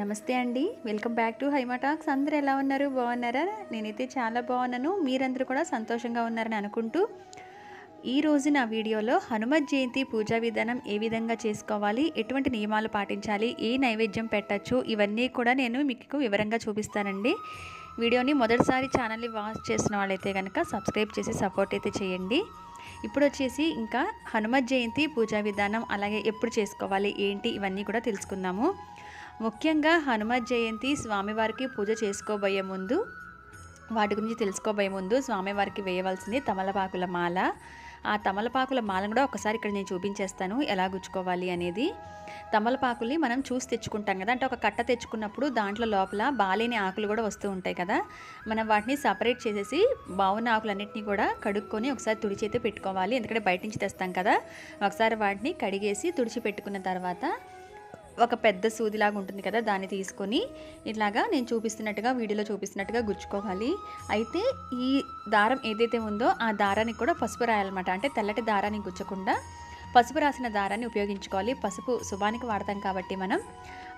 నమస్తే అండి. Welcome back to హైమాటాక్స్ అందరూ ఎలా ఉన్నారు? బాగున్నారా? నేనైతే చాలా బాగున్నాను. మీరందరూ కూడా సంతోషంగా ఉన్నారని అనుకుంటూ ఈ రోజు నా వీడియోలో హనుమత్ జయంతి పూజా విధానం ఏ విధంగా చేసుకోవాలి? ఎటువంటి నియమాలు పాటించాలి? ఏ నైవేద్యం పెట్టచ్చు? ఇవన్నీ కూడా నేను మీకు వివరంగా చూపిస్తానండి. వీడియోని మొదటిసారి ఛానల్ని వాచ్ చేసిన వాళ్ళైతే కనుక సబ్స్క్రైబ్ చేసి సపోర్ట్ అయితే చేయండి. ఇప్పుడు వచ్చేసి ఇంకా హనుమత్ జయంతి పూజా విధానం అలాగే ఎప్పుడు చేసుకోవాలి? ఏంటి? ఇవన్నీ కూడా తెలుసుకుందాము. ముఖ్యంగా హనుమ జయంతి స్వామివారికి పూజ చేసుకోబోయే ముందు వాటి గురించి తెలుసుకోబోయే ముందు స్వామివారికి వేయవలసింది తమలపాకుల మాల. ఆ తమలపాకుల మాలను కూడా ఒకసారి ఇక్కడ నేను చూపించేస్తాను ఎలా గుచ్చుకోవాలి అనేది. తమలపాకుల్ని మనం చూసి తెచ్చుకుంటాం కదా అంటే ఒక కట్ట తెచ్చుకున్నప్పుడు దాంట్లో లోపల బాలేని ఆకులు కూడా వస్తూ ఉంటాయి కదా. మనం వాటిని సపరేట్ చేసేసి బాగున్న ఆకులన్నింటినీ కూడా కడుక్కొని ఒకసారి తుడిచైతే పెట్టుకోవాలి. ఎందుకంటే బయట నుంచి తెస్తాం కదా. ఒకసారి వాటిని కడిగేసి తుడిచి పెట్టుకున్న తర్వాత ఒక పెద్ద సూదిలాగా ఉంటుంది కదా దాన్ని తీసుకొని ఇట్లాగా నేను చూపిస్తున్నట్టుగా వీడియోలో చూపిస్తున్నట్టుగా గుచ్చుకోవాలి. అయితే ఈ దారం ఏదైతే ఉందో ఆ దారానికి కూడా పసుపు రాయాలన్నమాట. అంటే తెల్లటి దారాన్ని గుచ్చకుండా పసుపు రాసిన దారాన్ని ఉపయోగించుకోవాలి. పసుపు శుభానికి వాడతాం కాబట్టి మనం.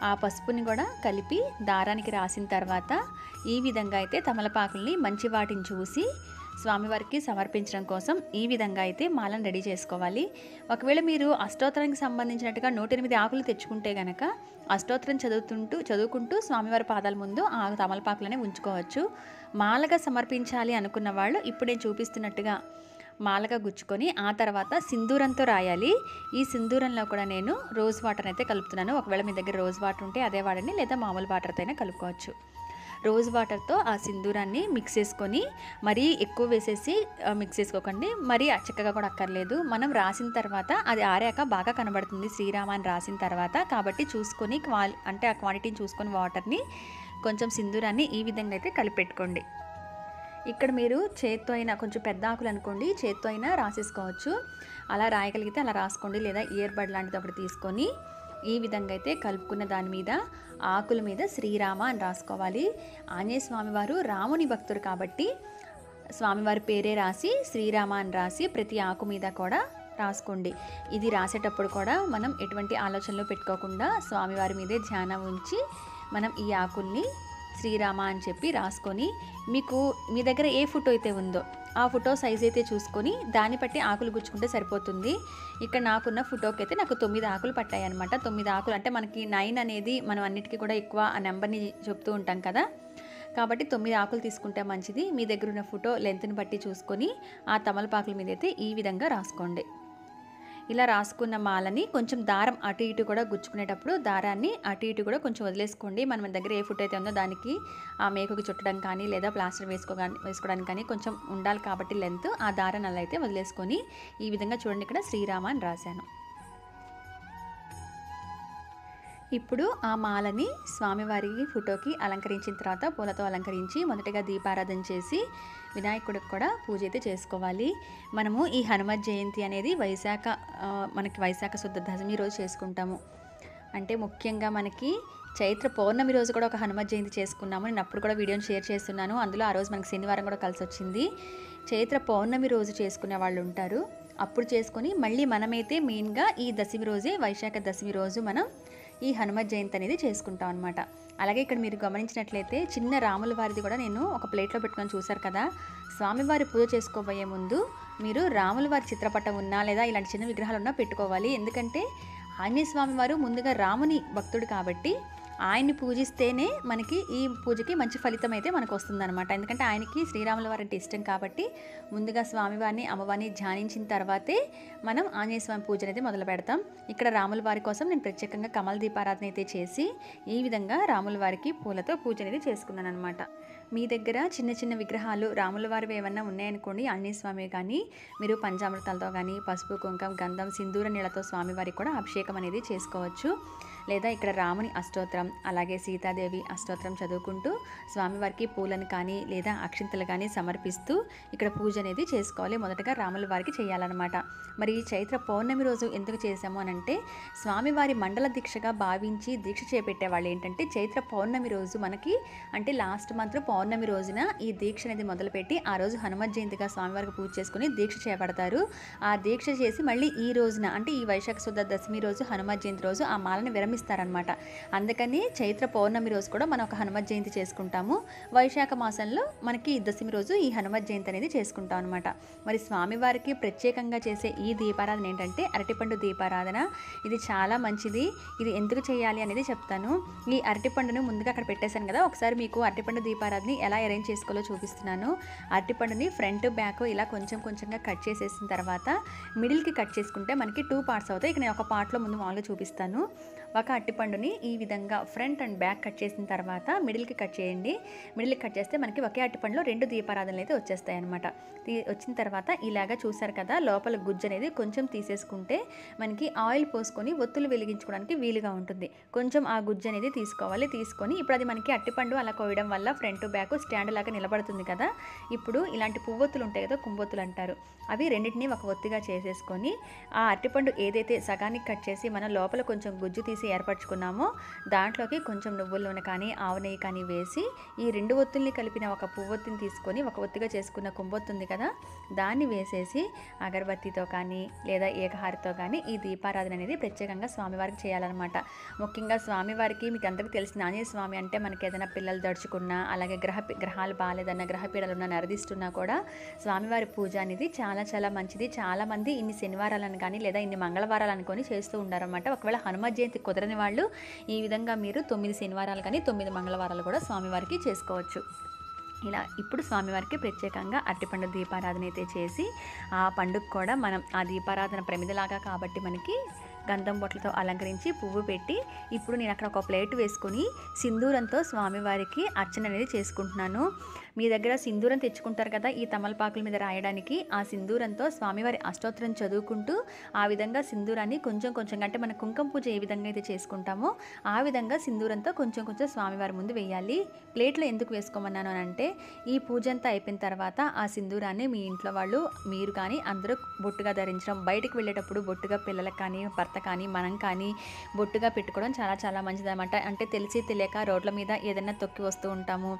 ఆ పసుపుని కూడా కలిపి దారానికి రాసిన తర్వాత ఈ విధంగా అయితే తమలపాకుల్ని మంచి వాటిని చూసి స్వామివారికి సమర్పించడం కోసం ఈ విధంగా అయితే మాలను రెడీ చేసుకోవాలి. ఒకవేళ మీరు అష్టోత్తరానికి సంబంధించినట్టుగా నూట ఎనిమిది ఆకులు తెచ్చుకుంటే గనక అష్టోత్తరం చదువుతుంటూ చదువుకుంటూ స్వామివారి పాదాల ముందు ఆ తమలపాకులనే ఉంచుకోవచ్చు. మాలగా సమర్పించాలి అనుకున్న వాళ్ళు ఇప్పుడు నేను చూపిస్తున్నట్టుగా మాలగా గుచ్చుకొని ఆ తర్వాత సింధూరంతో రాయాలి. ఈ సింధూరంలో కూడా నేను రోజ్ వాటర్ అయితే కలుపుతున్నాను. ఒకవేళ మీ దగ్గర రోజ్ వాటర్ ఉంటే అదే వాడండి లేదా మామూలు వాటర్తో అయినా కలుపుకోవచ్చు. రోజ్ వాటర్తో ఆ సింధూరాన్ని మిక్స్ చేసుకొని మరీ ఎక్కువ వేసేసి మిక్స్ చేసుకోకండి. మరీ చక్కగా కూడా అక్కర్లేదు. మనం రాసిన తర్వాత అది ఆరాక బాగా కనబడుతుంది. శ్రీరామ అని రాసిన తర్వాత కాబట్టి చూసుకొని క్వాలి అంటే ఆ క్వాంటిటీని చూసుకొని వాటర్ని కొంచెం సింధూరాన్ని ఈ విధంగా అయితే కలిపెట్టుకోండి. ఇక్కడ మీరు చేత్తో అయినా కొంచెం పెద్ద ఆకులు అనుకోండి చేత్తో అయినా రాసేసుకోవచ్చు. అలా రాయగలిగితే అలా రాసుకోండి. లేదా ఇయర్ బడ్ లాంటిది ఒకటి తీసుకొని ఈ విధంగా అయితే కలుపుకున్న దాని మీద ఆకుల మీద శ్రీరామ అని రాసుకోవాలి. ఆంజనేయ స్వామివారు రాముని భక్తుడు కాబట్టి స్వామివారి పేరే రాసి శ్రీరామ అని రాసి ప్రతి ఆకు మీద కూడా రాసుకోండి. ఇది రాసేటప్పుడు కూడా మనం ఎటువంటి ఆలోచనలు పెట్టుకోకుండా స్వామివారి మీదే ధ్యానం ఉంచి మనం ఈ ఆకుల్ని శ్రీరామ అని చెప్పి రాసుకొని మీకు మీ దగ్గర ఏ ఫోటో అయితే ఉందో ఆ ఫోటో సైజ్ అయితే చూసుకొని దాన్ని బట్టి ఆకులు గుచ్చుకుంటే సరిపోతుంది. ఇక్కడ నాకున్న ఫోటోకి అయితే నాకు తొమ్మిది ఆకులు పట్టాయి అనమాట తొమ్మిది ఆకులు అంటే మనకి నైన్ అనేది మనం అన్నిటికీ కూడా ఎక్కువ ఆ నెంబర్ని చెప్తూ ఉంటాం కదా. కాబట్టి తొమ్మిది ఆకులు తీసుకుంటే మంచిది. మీ దగ్గర ఉన్న ఫోటో లెంత్ని బట్టి చూసుకొని ఆ తమలపాకుల మీద అయితే ఈ విధంగా రాసుకోండి. ఇలా రాసుకున్న మాలని కొంచెం దారం అటు ఇటు కూడా గుచ్చుకునేటప్పుడు దారాన్ని అటు ఇటు కూడా కొంచెం వదిలేసుకోండి. మన దగ్గర ఏ ఫుట్ అయితే ఉందో దానికి ఆ మేకకు చుట్టడం కానీ లేదా ప్లాస్టర్ వేసుకో వేసుకోవడానికి కానీ కొంచెం ఉండాలి కాబట్టి లెంత్ ఆ దారాన్ని అలా అయితే వదిలేసుకొని ఈ విధంగా చూడండి ఇక్కడ శ్రీరామ అని రాశాను. ఇప్పుడు ఆ మాలని స్వామివారి ఫోటోకి అలంకరించిన తర్వాత పూలతో అలంకరించి మొదటగా దీపారాధన చేసి వినాయకుడికి కూడా పూజ అయితే చేసుకోవాలి. మనము ఈ హనుమత్ జయంతి అనేది వైశాఖ మనకి వైశాఖ శుద్ధ దశమి రోజు చేసుకుంటాము. అంటే ముఖ్యంగా మనకి చైత్ర పౌర్ణమి రోజు కూడా ఒక హనుమత్ జయంతి చేసుకున్నాము. నేను అప్పుడు కూడా వీడియోని షేర్ చేస్తున్నాను. అందులో ఆ రోజు మనకి శనివారం కూడా కలిసి వచ్చింది. చైత్ర పౌర్ణమి రోజు చేసుకునే వాళ్ళు ఉంటారు. అప్పుడు చేసుకొని మళ్ళీ మనమైతే మెయిన్గా ఈ దశమి రోజే వైశాఖ దశమి రోజు మనం ఈ హనుమత్ జయంతి అనేది చేసుకుంటాం అనమాట అలాగే ఇక్కడ మీరు గమనించినట్లయితే చిన్న రాముల వారిది కూడా నేను ఒక ప్లేట్లో పెట్టుకొని చూశారు కదా. స్వామివారి పూజ చేసుకోబోయే ముందు మీరు రాముల వారి చిత్రపటం ఉన్నా లేదా ఇలాంటి చిన్న విగ్రహాలు ఉన్నా పెట్టుకోవాలి. ఎందుకంటే ఆంజనేయ స్వామి వారు ముందుగా రాముని భక్తుడు కాబట్టి ఆయన్ని పూజిస్తేనే మనకి ఈ పూజకి మంచి ఫలితం అయితే మనకు వస్తుందన్నమాట ఎందుకంటే ఆయనకి శ్రీరాముల వారి అంటే ఇష్టం కాబట్టి ముందుగా స్వామివారిని అమ్మవారిని ధ్యానించిన తర్వాతే మనం ఆంజనేయ స్వామి పూజ అనేది మొదలు పెడతాం. ఇక్కడ రాముల వారి కోసం నేను ప్రత్యేకంగా కమల దీపారాధన అయితే చేసి ఈ విధంగా రాముల వారికి పూలతో పూజ అనేది చేసుకున్నాను అనమాట మీ దగ్గర చిన్న చిన్న విగ్రహాలు రాముల వారివి ఏమన్నా ఉన్నాయనుకోండి ఆంజనేయ స్వామి కానీ మీరు పంచామృతాలతో కానీ పసుపు కుంకం గంధం సింధూర నీళ్ళతో స్వామివారికి కూడా అభిషేకం అనేది చేసుకోవచ్చు. లేదా ఇక్కడ రాముని అష్టోత్తరం అలాగే సీతాదేవి అష్టోత్తరం చదువుకుంటూ స్వామివారికి పూలను కానీ లేదా అక్షింతలు కానీ సమర్పిస్తూ ఇక్కడ పూజ అనేది చేసుకోవాలి. మొదటగా రాముల వారికి చేయాలన్నమాట. మరి ఈ చైత్ర పౌర్ణమి రోజు ఎందుకు చేశాము అని అంటే స్వామివారి మండల దీక్షగా భావించి దీక్ష చేపట్టే వాళ్ళు ఏంటంటే చైత్ర పౌర్ణమి రోజు మనకి అంటే లాస్ట్ మంత్ పౌర్ణమి రోజున ఈ దీక్ష అనేది మొదలుపెట్టి ఆ రోజు హనుమత్ జయంతిగా స్వామివారికి పూజ చేసుకుని దీక్ష చేపడతారు. ఆ దీక్ష చేసి మళ్ళీ ఈ రోజున అంటే ఈ వైశాఖ శుద్ధ దశమి రోజు హనుమత్ జయంతి రోజు ఆ మాలను విరమి నమ్మిస్తారనమాట అందుకని చైత్ర పౌర్ణమి రోజు కూడా మనం ఒక హనుమత్ జయంతి చేసుకుంటాము. వైశాఖ మాసంలో మనకి దశమి రోజు ఈ హనుమత్ జయంతి అనేది చేసుకుంటాం అనమాట మరి స్వామివారికి ప్రత్యేకంగా చేసే ఈ దీపారాధన ఏంటంటే అరటిపండు దీపారాధన. ఇది చాలా మంచిది. ఇది ఎందుకు చేయాలి అనేది చెప్తాను. ఈ అరటిపండును ముందుగా అక్కడ పెట్టేశాను కదా ఒకసారి మీకు అరటిపండు దీపారాధన ఎలా అరేంజ్ చేసుకోవాలో చూపిస్తున్నాను. అరటిపండుని ఫ్రంట్ బ్యాక్ ఇలా కొంచెం కొంచెంగా కట్ చేసేసిన తర్వాత మిడిల్కి కట్ చేసుకుంటే మనకి టూ పార్ట్స్ అవుతాయి. ఇక నేను ఒక పార్ట్లో ముందు మామూలుగా చూపిస్తాను. ఒక అరటిపండుని ఈ విధంగా ఫ్రంట్ అండ్ బ్యాక్ కట్ చేసిన తర్వాత మిడిల్కి కట్ చేయండి. మిడిల్కి కట్ చేస్తే మనకి ఒకే అట్టిపండులో రెండు దీపారాధనలు అయితే వచ్చేస్తాయి అనమాట వచ్చిన తర్వాత ఇలాగా చూసారు కదా లోపల గుజ్జు అనేది కొంచెం తీసేసుకుంటే మనకి ఆయిల్ పోసుకొని ఒత్తులు వెలిగించుకోవడానికి వీలుగా ఉంటుంది. కొంచెం ఆ గుజ్జు అనేది తీసుకోవాలి. తీసుకొని ఇప్పుడు అది మనకి అట్టిపండు అలా కోయడం వల్ల ఫ్రంట్ బ్యాక్ స్టాండ్ లాగా నిలబడుతుంది కదా. ఇప్పుడు ఇలాంటి పువ్వొత్తులు ఉంటాయి కదా కుంబొత్తులు అంటారు. అవి రెండింటిని ఒక ఒత్తిగా చేసేసుకొని ఆ అరటిపండు ఏదైతే సగానికి కట్ చేసి మన లోపల కొంచెం గుజ్జు తీసి ఏర్పరచుకున్నామో. దాంట్లోకి కొంచెం నువ్వుల నూనె కానీ ఆవు నెయ్యి కానీ వేసి ఈ రెండు ఒత్తుల్ని కలిపిన ఒక పువ్వొత్తిని తీసుకొని ఒక ఒత్తిగా చేసుకున్న కుంభొత్తుంది కదా దాన్ని వేసేసి అగరబత్తితో కానీ లేదా ఏకహారితో కానీ ఈ దీపారాధన అనేది ప్రత్యేకంగా స్వామివారికి చేయాలన్నమాట. ముఖ్యంగా స్వామివారికి మీకు అందరికీ తెలిసిన ఆంజనేయ స్వామి అంటే మనకి ఏదైనా పిల్లలు దడుచుకున్నా అలాగే గ్రహ గ్రహాలు బాగాలేదన్న గ్రహపీడలు ఉన్న నరదిస్తున్నా కూడా స్వామివారి పూజ అనేది చాలా చాలా మంచిది. చాలామంది ఇన్ని శనివారాలను కానీ లేదా ఇన్ని మంగళవారాలు అనుకొని చేస్తూ ఉండారన్నమాట. ఒకవేళ హనుమ జయంతి కుదరని వాళ్ళు ఈ విధంగా మీరు తొమ్మిది శనివారాలు కానీ తొమ్మిది మంగళవారాలు కూడా స్వామివారికి చేసుకోవచ్చు. ఇలా ఇప్పుడు స్వామివారికి ప్రత్యేకంగా అరటిపండు దీపారాధన అయితే చేసి ఆ పండుగ కూడా మనం ఆ దీపారాధన ప్రమిదలాగా కాబట్టి మనకి గంధం బొట్లతో అలంకరించి పువ్వు పెట్టి ఇప్పుడు నేను అక్కడ ఒక ప్లేట్ వేసుకొని సింధూరంతో స్వామివారికి అర్చన అనేది చేసుకుంటున్నాను. మీ దగ్గర సింధూరం తెచ్చుకుంటారు కదా ఈ తమలపాకుల మీద రాయడానికి ఆ సింధూరంతో స్వామివారి అష్టోత్తరం చదువుకుంటూ ఆ విధంగా సింధూరాన్ని కొంచెం కొంచెం అంటే మన కుంకుమ పూజ ఏ విధంగా అయితే చేసుకుంటామో ఆ విధంగా సింధూరంతో కొంచెం కొంచెం స్వామివారి ముందు వేయాలి. ప్లేట్లో ఎందుకు వేసుకోమన్నాను అని అంటే ఈ పూజ అంతా అయిపోయిన తర్వాత ఆ సింధూరాన్ని మీ ఇంట్లో వాళ్ళు మీరు కానీ అందరూ బొట్టుగా ధరించడం బయటకు వెళ్ళేటప్పుడు బొట్టుగా పిల్లలకు కానీ భర్త కానీ మనం కానీ బొట్టుగా పెట్టుకోవడం చాలా చాలా మంచిది అనమాట అంటే తెలిసి తెలియక రోడ్ల మీద ఏదైనా తొక్కి వస్తూ ఉంటాము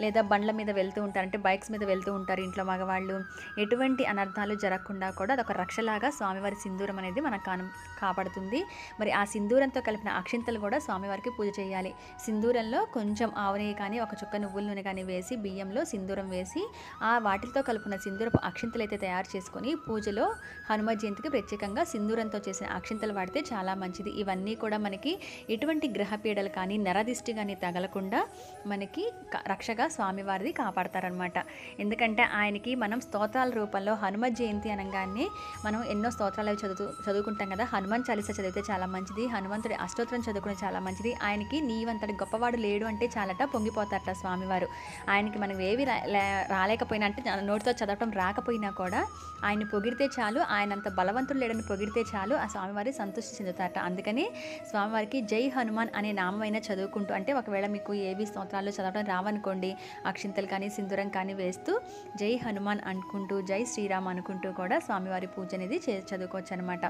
లేదా బండ్ల మీద వెళ్తూ ఉంటారు. అంటే బైక్స్ మీద వెళ్తూ ఉంటారు ఇంట్లో మగవాళ్ళు. ఎటువంటి అనర్థాలు జరగకుండా కూడా అదొక రక్షలాగా స్వామివారి సింధూరం అనేది మనకు కాను కాపాడుతుంది. మరి ఆ సింధూరంతో కలిపిన అక్షింతలు కూడా స్వామివారికి పూజ చేయాలి. సింధూరంలో కొంచెం ఆవు కానీ ఒక చుక్క నువ్వుల నూనె కానీ వేసి బియ్యంలో సింధూరం వేసి ఆ వాటితో కలుపుకున్న సింధూరపు అక్షింతలు అయితే తయారు చేసుకొని పూజలో హనుమ జయంతికి ప్రత్యేకంగా సింధూరంతో చేసిన అక్షింతలు వాడితే చాలా మంచిది. ఇవన్నీ కూడా మనకి ఎటువంటి గ్రహపీడలు కానీ నరదిష్టి కానీ తగలకుండా మనకి రక్షగా స్వామివారిది కాపాడతారనమాట ఎందుకంటే ఆయనకి మనం స్తోత్రాల రూపంలో హనుమ జయంతి అనగానే మనం ఎన్నో స్తోత్రాలు అవి చదువుతూ చదువుకుంటాం కదా. హనుమాన్ చాలీస చదివితే చాలా మంచిది. హనుమంతుడి అష్టోత్తరం చదువుకునే చాలా మంచిది. ఆయనకి నీవంతటి గొప్పవాడు లేడు అంటే చాలట పొంగిపోతారట స్వామివారు. ఆయనకి మనం ఏవి లే- రాలేకపోయినా అంటే నోటితో చదవటం రాకపోయినా కూడా ఆయన పొగిడితే చాలు ఆయన అంత బలవంతుడు లేడని పొగిడితే చాలు ఆ స్వామివారి సంతృష్టి చెందుతారట అందుకని స్వామివారికి జై హనుమాన్ అనే నామైన చదువుకుంటూ అంటే ఒకవేళ మీకు ఏవి స్తోత్రాలు చదవడం రావనుకోండి అక్షింతలు కానీ సింధూరం కానీ వేస్తూ జై హనుమాన్ అనుకుంటూ జై శ్రీరామ్ అనుకుంటూ కూడా స్వామివారి పూజ అనేది చే చదువుకోవచ్చు అనమాట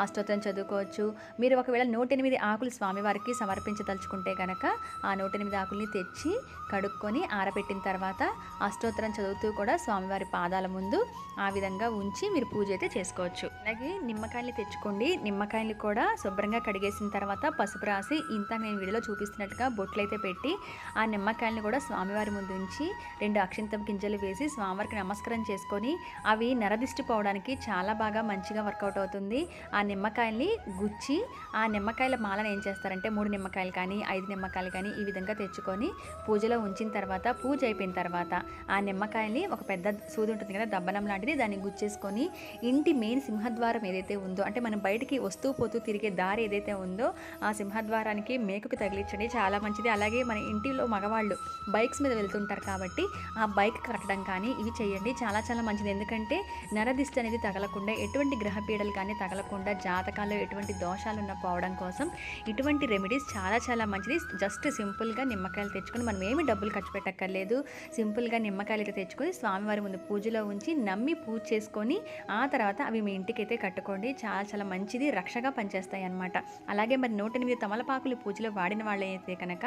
ఆ స్తోత్రం చదువుకోవచ్చు. మీరు ఒకవేళ నూట ఎనిమిది ఆకులు స్వామివారికి సమర్పించదలుచుకుంటే కనుక ఆ నూట ఎనిమిది ఆకుల్ని తెచ్చి కడుక్కొని ఆరబెట్టిన తర్వాత అష్టోత్తరం చదువుతూ కూడా స్వామివారి పాదాల ముందు ఆ విధంగా ఉంచి మీరు పూజ అయితే చేసుకోవచ్చు. అలాగే నిమ్మకాయలు తెచ్చుకోండి. నిమ్మకాయ నిమ్మకాయలు కూడా శుభ్రంగా కడిగేసిన తర్వాత పసుపు రాసి ఇంత నేను వీడియోలో చూపిస్తున్నట్టుగా బొట్లు అయితే పెట్టి ఆ నిమ్మకాయలను కూడా స్వామివారి ముందు ఉంచి రెండు అక్షింతం గింజలు వేసి స్వామివారికి నమస్కారం చేసుకొని అవి నరదిష్టిపోవడానికి చాలా బాగా మంచిగా వర్కౌట్ అవుతుంది. ఆ నిమ్మకాయల్ని గుచ్చి ఆ నిమ్మకాయల మాలను ఏం చేస్తారంటే మూడు నిమ్మకాయలు కానీ ఐదు నిమ్మకాయలు కానీ ఈ విధంగా తెచ్చుకొని పూజలో ఉంచిన తర్వాత పూజ అయిపోయిన తర్వాత ఆ నిమ్మకాయల్ని ఒక పెద్ద సూది ఉంటుంది కదా దబ్బనం లాంటిది దాన్ని గుచ్చేసుకొని ఇంటి మెయిన్ సింహద్వారం ఏదైతే ఉందో అంటే మనం బయటికి వస్తూ పోతూ తిరిగే దారి ఏదైతే ఉందో ఆ సింహద్వారానికి మేకుకి తగిలించండి. చాలా మంచిది. అలాగే మన ఇంటిలో మగవాళ్ళు బైక్స్ మీద వెళ్తుంటారు కాబట్టి ఆ బైక్ కట్టడం కానీ ఇవి చేయండి. చాలా చాలా మంచిది. ఎందుకంటే నరదిష్టి అనేది తగలకుండా ఎటువంటి గ్రహ పీడలు కానీ తగలకుండా జాతకాల్లో ఎటువంటి దోషాలు ఉన్న పోవడం కోసం ఇటువంటి రెమెడీస్ చాలా చాలా మంచిది. జస్ట్ సింపుల్గా నిమ్మకాయలు తెచ్చుకొని మనం ఏమి డబ్బులు ఖర్చు పెట్టక్కర్లేదు. సింపుల్గా నిమ్మకాయలు అయితే తెచ్చుకొని స్వామివారి ముందు పూజలో ఉంచి నమ్మి పూజ చేసుకొని ఆ తర్వాత అవి మీ ఇంటికైతే కట్టుకోండి. చాలా చాలా మంచిది. రక్ష రక్షగా పనిచేస్తాయి అన్నమాట అలాగే మరి నూట ఎనిమిది తమలపాకులు పూజలో వాడిన వాళ్ళైతే కనుక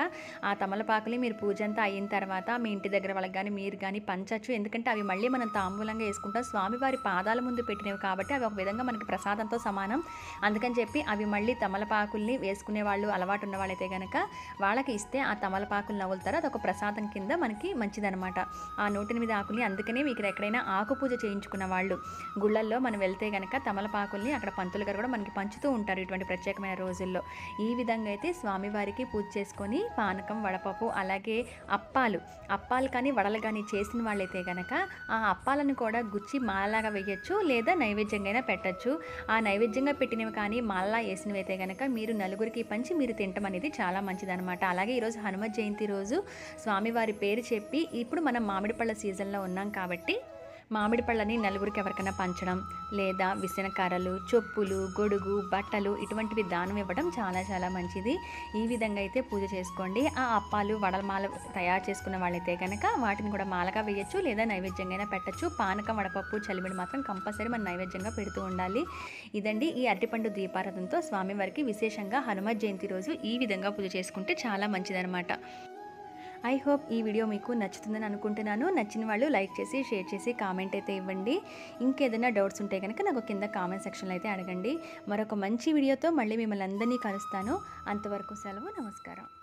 ఆ తమలపాకులు మీరు పూజ అంతా అయిన తర్వాత మీ ఇంటి దగ్గర వాళ్ళకి కానీ మీరు కానీ పంచచ్చు. ఎందుకంటే అవి మళ్ళీ మనం తాంబూలంగా వేసుకుంటాం. స్వామివారి పాదాల ముందు పెట్టినవి కాబట్టి అవి ఒక విధంగా మనకి ప్రసాదంతో సమానం. అందుకని చెప్పి అవి మళ్ళీ తమలపాకుల్ని వేసుకునే వాళ్ళు అలవాటు ఉన్న వాళ్ళైతే కనుక వాళ్ళకి ఇస్తే ఆ తమలపాకులు నవ్వులుతారు. అదొక ప్రసాదం కింద మనకి మంచిదనమాట ఆ నూట ఎనిమిది ఆకుల్ని అందుకనే మీకు ఎక్కడైనా ఆకు పూజ చేయించుకున్న వాళ్ళు గుళ్ళల్లో మనం వెళ్తే కనుక తమలపాకుల్ని అక్కడ పంతులు గారు కూడా మనకి పంచుతూ ఉంటారు ఇటువంటి ప్రత్యేకమైన రోజుల్లో. ఈ విధంగా అయితే స్వామివారికి పూజ చేసుకొని పానకం వడపప్పు అలాగే అప్పాలు అప్పాలు కానీ వడలు కానీ చేసిన వాళ్ళైతే కనుక ఆ అప్పాలను కూడా గుచ్చి మాలలాగా వేయచ్చు లేదా నైవేద్యంగా అయినా పెట్టచ్చు. ఆ నైవేద్యంగా పెట్టినవి కానీ మాలలా వేసినవి అయితే కనుక మీరు నలుగురికి పంచి మీరు తినటం అనేది చాలా మంచిదనమాట అలాగే ఈరోజు హనుమ జయంతి రోజు స్వామివారి పేరు చెప్పి ఇప్పుడు మనం మామిడి పళ్ళ సీజన్లో ఉన్నాం కాబట్టి మామిడి పళ్ళని నలుగురికి ఎవరికైనా పంచడం లేదా విసనకారలు చెప్పులు గొడుగు బట్టలు ఇటువంటివి దానం ఇవ్వడం చాలా చాలా మంచిది. ఈ విధంగా అయితే పూజ చేసుకోండి. ఆ అప్పాలు వడలమాల తయారు చేసుకున్న వాళ్ళైతే కనుక వాటిని కూడా మాలగా వేయచ్చు లేదా నైవేద్యంగా అయినా పెట్టచ్చు. పానకం వడపప్పు చలిమిడి మాత్రం కంపల్సరీ మనం నైవేద్యంగా పెడుతూ ఉండాలి. ఇదండి ఈ అరటిపండు దీపారాధనతో స్వామివారికి విశేషంగా హనుమ జయంతి రోజు ఈ విధంగా పూజ చేసుకుంటే చాలా మంచిదన్నమాట. ఐ హోప్ ఈ వీడియో మీకు నచ్చుతుందని అనుకుంటున్నాను. నచ్చిన వాళ్ళు లైక్ చేసి షేర్ చేసి కామెంట్ అయితే ఇవ్వండి. ఇంకేదైనా డౌట్స్ ఉంటే కనుక నాకు కింద కామెంట్ సెక్షన్లో అయితే అడగండి. మరొక మంచి వీడియోతో మళ్ళీ మిమ్మల్ని అందరినీ కలుస్తాను. అంతవరకు సెలవు నమస్కారం.